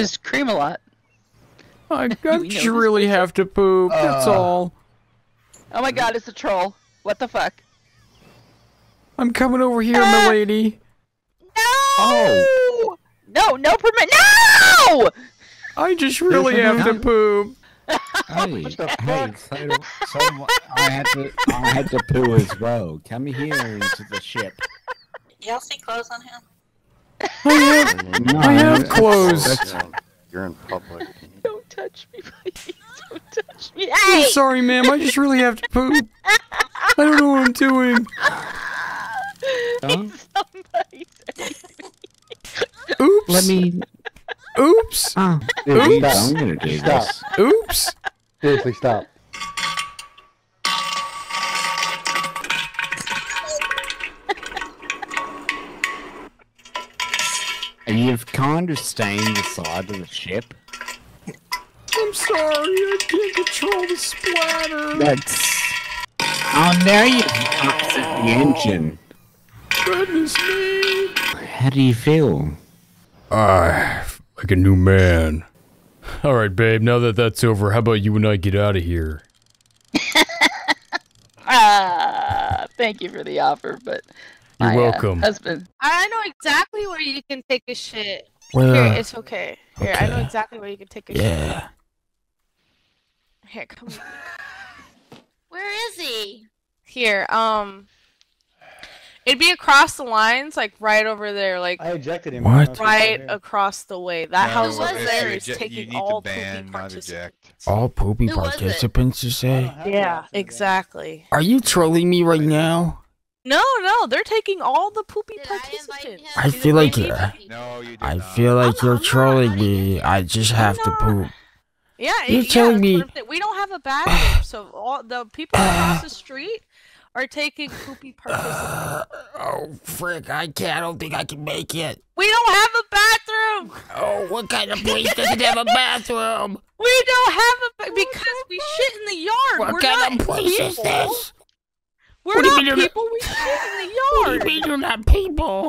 is cream a lot. I, I just really have to poop. That's Uh. all. Oh my god, it's a troll. What the fuck? I'm coming over here, Ah! milady. No! Oh. No, no permit. No! I just really Yes, I have to poop. Hey, hey, so, so I had to, I had to poo as well. Come here into the ship. Y'all see clothes on him? I have, No, I have that's- clothes. that's- You're in public. Don't touch me, please. Don't touch me. I'm sorry, ma'am. I just really have to poop. I don't know what I'm doing. Huh? Somebody Oops. Let me. Oops. Oh, Dude, I'm stop. gonna do Stop. this. Oops. Seriously, stop. You've kind of stained the side of the ship. I'm sorry. I can't control the splatter. That's. Oh, now you've upset the engine. Goodness me. How do you feel? Ah, like a new man. All right, babe. Now that that's over, how about you and I get out of here? Ah, thank you for the offer, but You're my, welcome. husband. I know exactly where you can take a shit. Where? Here, it's okay. Here, I know exactly where you can take a shit. yeah. Here, come on. Where is he? here. Um, it'd be across the lines, like right over there, like I ejected him. What? Right across the way. That No, house it over was there it. is You taking need all ban, poopy not participants. eject. All poopy Who participants, you say? don't have the Yeah, exactly. Are you trolling me right now? No, no, they're taking all the poopy Did I participants. him? I feel like invite uh, me. No, you did I feel like I'm you're not- I'm trolling not me. I just have to poop. Yeah, You're it, yeah, telling that's me- what we don't have a bathroom, so all the people across the street are taking poopy participants. oh, frick. I can't. I don't think I can make it. We don't have a bathroom. Oh, what kind of place doesn't have a bathroom? We don't have a ba- because we shit in the yard. What We're kind not of place is people. this? We're What do you not people. We shit in the yard. What do you mean you're not people?